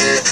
Yeah.